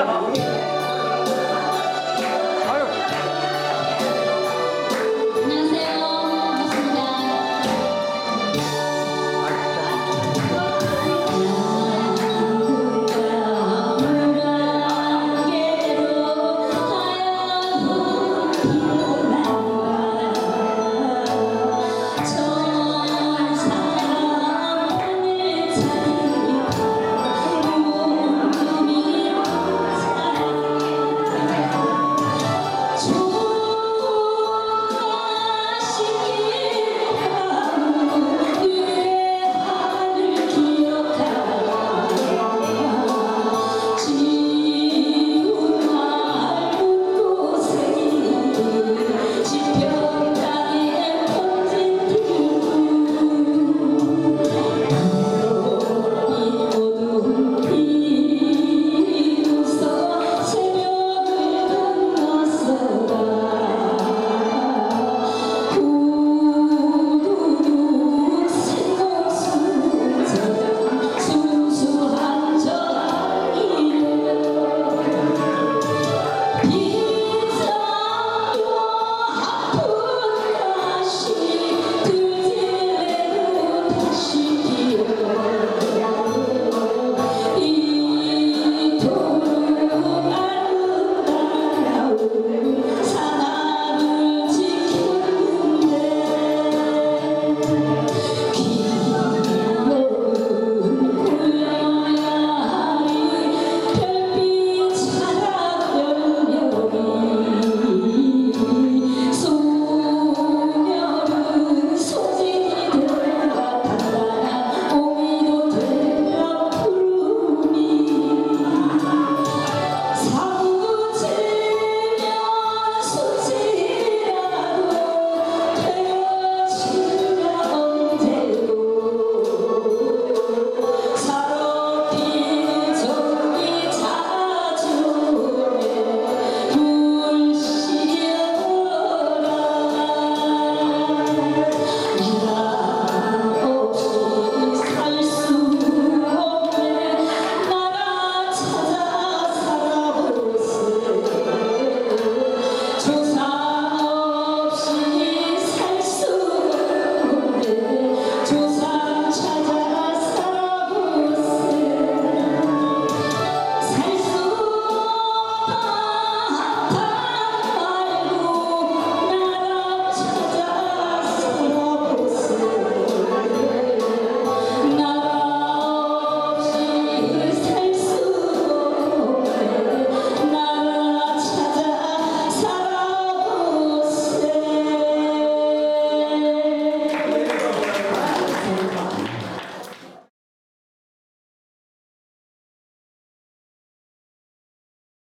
Não.